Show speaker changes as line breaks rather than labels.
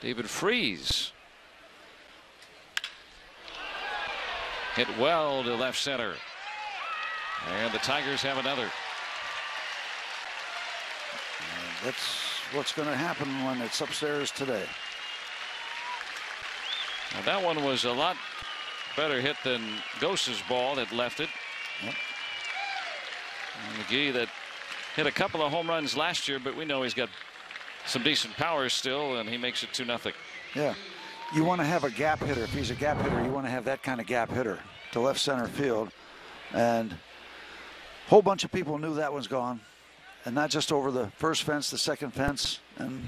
David Freese. Hit well to left center. And the Tigers have another.
And that's what's going to happen when it's upstairs today.
Now that one was a lot better hit than Gose's ball that left it.
Yep.
And McGehee that hit a couple of home runs last year, but we know he's got some decent power still, and he makes it 2 nothing.
Yeah. You want to have a gap hitter. If he's a gap hitter, you want to have that kind of gap hitter to left center field. And a whole bunch of people knew that one's gone. And not just over the first fence, the second fence, and